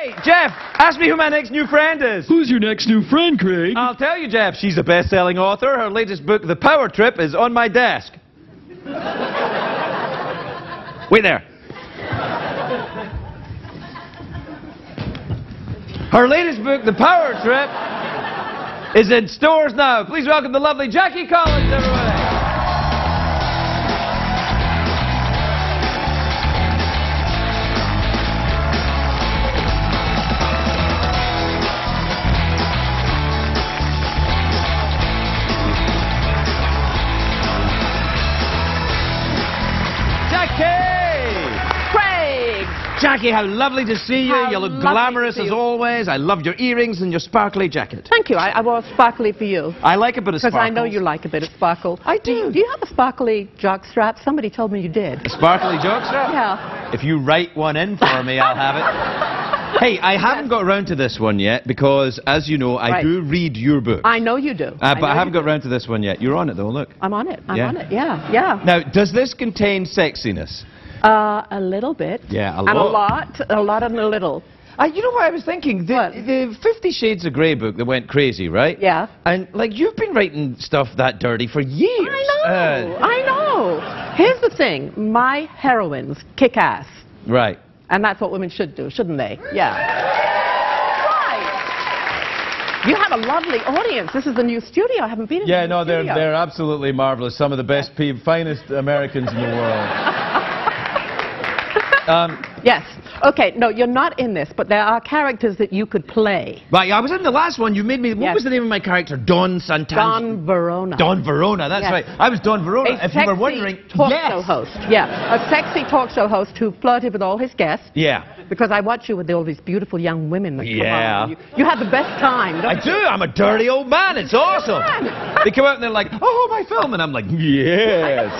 Hey, Jeff, ask me who my next new friend is. Who's your next new friend, Craig? I'll tell you, Jeff. She's a best-selling author. Her latest book, The Power Trip, is on my desk. Wait there. Her latest book, The Power Trip, is in stores now. Please welcome the lovely Jackie Collins, everybody. Jackie, how lovely to see you. How you look glamorous as always. I loved your earrings and your sparkly jacket. Thank you. I, I wore sparkly for you. I like a bit of sparkle. Because. I know you like a bit of sparkle. I do. you, do you have a sparkly jock strap? Somebody told me you did. A sparkly jokestrap? Yeah. If you write one in for me, I'll have it. Hey, I haven't got around to this one yet because, as you know, I Right. do read your book. I know you do. Uh, but know I haven't got around to this one yet. You're on it though, look. I'm on it. I'm Yeah? on it. Yeah, yeah. Now, does this contain sexiness? Uh, a little bit. Yeah, a And a lot. lot. A lot and a little. Uh, you know what I was thinking? The, What? the Fifty Shades of Grey book that went crazy, right? Yeah. And, like, you've been writing stuff that dirty for years. I know. Uh, I know. Here's the thing. My heroines kick ass. right. And that's what women should do, shouldn't they? Yeah. Right. You have a lovely audience. This is the new studio. I haven't been in Yeah, no, they're studio. they're absolutely marvelous. Some of the best, finest Americans in the world. Um, Yes. Okay, no, you're not in this, but there are characters that you could play. right, I was in the last one. You made me. What Yes. was the name of my character? Don Santana. Don Verona. Don Verona. That's Yes. right. I was Don Verona. a if sexy you were wondering, A talk yes. show host. Yeah, a sexy talk show host who flirted with all his guests. Yeah. Because I watch you with all these beautiful young women that Yeah. come on. You, you have the best time. I Don't do. I'm a dirty old man. It's awesome. they come out and they're like, "Oh, my film," and I'm like, "Yes,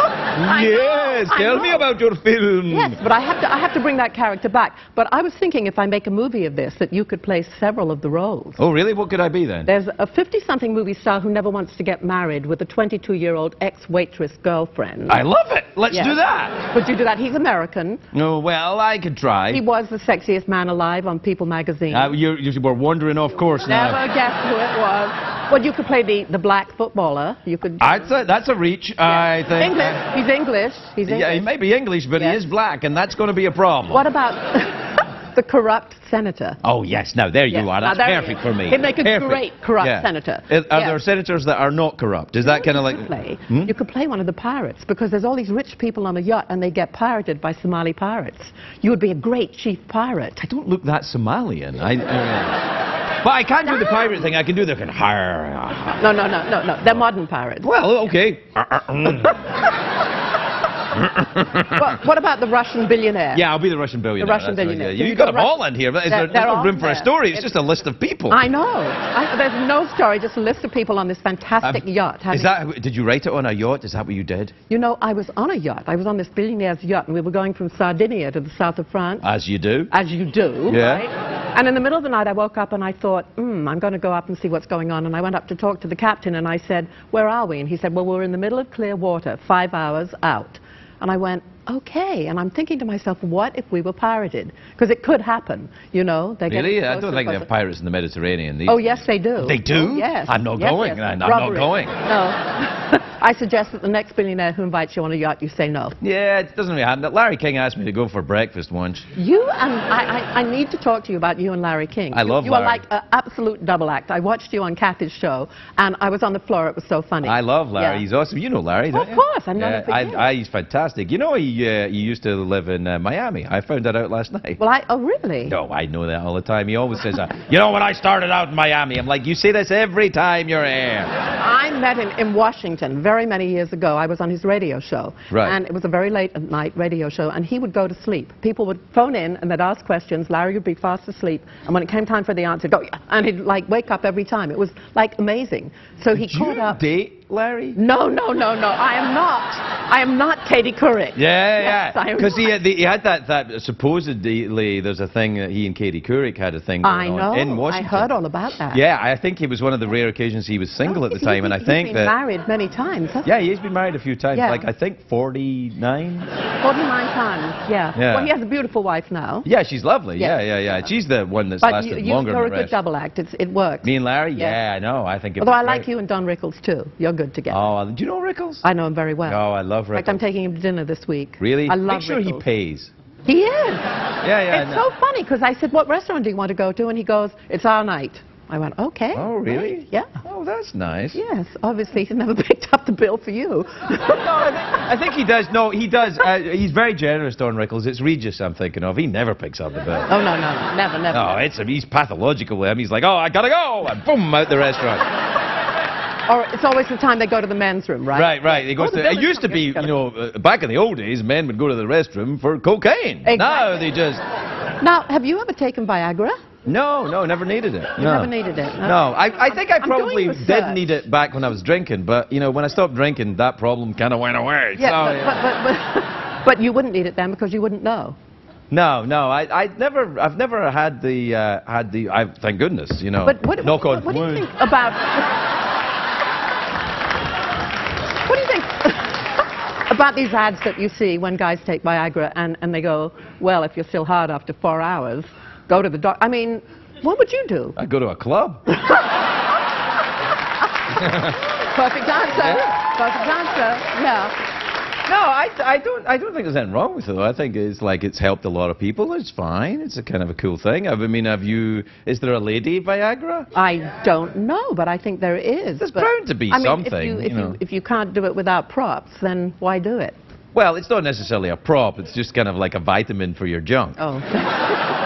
yes. Tell me about your film." Yes, but I have to I have to bring that character back. But I was thinking if I make a movie of this that you could play several of the roles. Oh, really? What could I be then? There's a 50-something movie star who never wants to get married with a 22-year-old ex-waitress girlfriend. I love it. Let's Yes. do that. Would you do that? He's American. Oh, well, I could try. He was the sexiest man alive on People magazine. Uh, you, you were wandering off course now. Never guess who it was. Well, you could play the, the black footballer. You could. I'd say that's a reach. I think. English. He's English. He's English. Yeah, he may be English, but he is black, and that's going to be a problem. What about the corrupt senator? Oh yes, now there you are. That's there perfect for me. He'd make a Perfect. great corrupt Yeah. senator. Is- Are Yeah. there senators that are not corrupt? Is that kind of like? could play. Hmm? You could play one of the pirates because there's all these rich people on a yacht and they get pirated by Somali pirates. You would be a great chief pirate. I don't look that Somalian. I, uh, but I can't do the pirate thing. I can do the. No, no, no, no, no. They're modern pirates. Well, okay. Well, what about the Russian billionaire? yeah, I'll be the Russian billionaire. The Russian billionaire. Yeah. You, you got go them all in here. But is there, there's no room for a story. It's It's- just a list of people. I know. I, there's no story, just a list of people on this fantastic Um, yacht. Is that? Did you write it on a yacht? Is that what you did? You know, I was on a yacht. I was on this billionaire's yacht, and we were going from Sardinia to the south of France, As you do. as you do, Yeah. right? And in the middle of the night, I woke up and I thought, hmm, I'm going to go up and see what's going on. And I went up to talk to the captain, and I said, where are we? And he said, well, we're in the middle of clear water, five hours out. And I went, okay. And I'm thinking to myself, what if we were pirated? Because it could happen, you know. Getting Really? I don't think they have pirates in the Mediterranean. These Oh, yes, they do. They do? Oh, yes. I'm not Yes, going. yes. I'm not going. No. I suggest that the next billionaire who invites you on a yacht, you say no. Yeah, it doesn't really happen. Larry King asked me to go for breakfast once. You and I, I, I need to talk to you about you and Larry King. I you, love You Larry. are like an absolute double act. I watched you on Kathy's show, and I was on the floor. It was so funny. I love Larry. Yeah. He's awesome. You know Larry, don't Of you? course, known yeah, him for I. I, he's fantastic. You know he, uh, you used to live in uh, Miami. I found that out last night. Well, I oh really? No, I know that all the time. He always says, uh, you know, when I started out in Miami, I'm like, you say this every time you're here. I met him in Washington very many years ago. I was on his radio show. Right. And it was a very late at night radio show, and he would go to sleep. People would phone in and they'd ask questions. Larry would be fast asleep, and when it came time for the answer, go, yeah, and he'd like wake up every time. It was like amazing. So he Did caught you up. date Larry? No, no, no, no. I am not. I am not Katie Couric. Yeah, Yes, yeah. am Because he, had the- he had that, that supposedly there's a thing that he and Katie Couric had a thing going I know. on in I heard all about that. Yeah, I think it was one of the rare occasions he was single at the He's- time, and I he's think been that married many times. hasn't yeah, he's been married a few times. Yeah. Like I think 49. 49 times. Yeah. Yeah. Well, he has a beautiful wife now. Yeah, she's lovely. Yeah. Yeah, yeah, yeah. She's the one that's But lasted you, you, longer you're than a good rest. double act. It's, it works. Me and Larry? Yeah. Yeah, I know. I think it Although was I like great. you and Don Rickles too. You're good together. Oh, do you know Rickles? I know him very well. Oh, I love In fact, I'm taking him to dinner this week. Really? I love Make sure he pays. He is. Yeah, yeah. it's so funny because I said, "What restaurant do you want to go to?" And he goes, "It's our night." I went, "Okay." Oh, really? great." Yeah. Oh, that's nice. Yes. Obviously, he's never picked up the bill for you. No, I think, I think he does. No, he does. Uh, he's very generous, Don Rickles. It's Regis I'm thinking of. He never picks up the bill. oh no, no, no, never, never. No, never. it's he's pathological with him. He's like, oh, I gotta go, and boom, out the restaurant. Or it's always the time they go to the men's room, right? Right, right. He goes Oh, the to. It used to be, you know, uh, back in the old days, men would go to the restroom for cocaine. Now they just. Now, have you ever taken Viagra? No, no, never needed it. You no. never needed it. No, I, I think I probably did need it back when I was drinking, but you know, when I stopped drinking, that problem kind of went away. Yeah, so, but, but, but, but, but you wouldn't need it then because you wouldn't know. No, no, I, I never, I've never had the, uh, had the, I, thank goodness, you know. But what, knock what, on what do you think about? About these ads that you see when guys take Viagra and, and they go, well, if you're still hard after four hours, go to the doctor. I mean, what would you do? I'd go to a club. Perfect answer. Perfect answer. Yeah. No, I, I don't, I don't think there's anything wrong with it. though. I think it's like it's helped a lot of people. It's fine. It's a kind of a cool thing. I mean, have you? Is there a lady Viagra? I don't know, but I think there is. There's bound to be I mean, something, If you, you know. you, if you can't do it without props, then why do it? Well, it's not necessarily a prop. It's just kind of like a vitamin for your junk. Oh.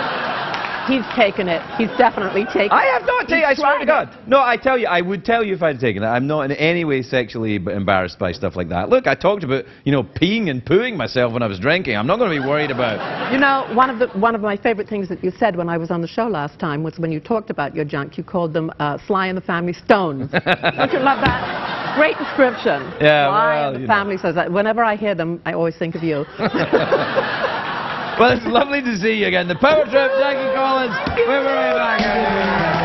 He's taken it. He's definitely taken it. I have not taken. I swear to God. No, I tell you, I would tell you if I'd taken it. I'm not in any way sexually embarrassed by stuff like that. Look, I talked about you know peeing and pooing myself when I was drinking. I'm not going to be worried about. You know, one of the one of my favorite things that you said when I was on the show last time was when you talked about your junk. You called them uh, Sly and the Family Stones. Don't you love that? Great description. Yeah, Sly well, and the you know. Family says that. Whenever I hear them, I always think of you. Well, it's lovely to see you again. The Power Trip, Jackie Collins. We're right back.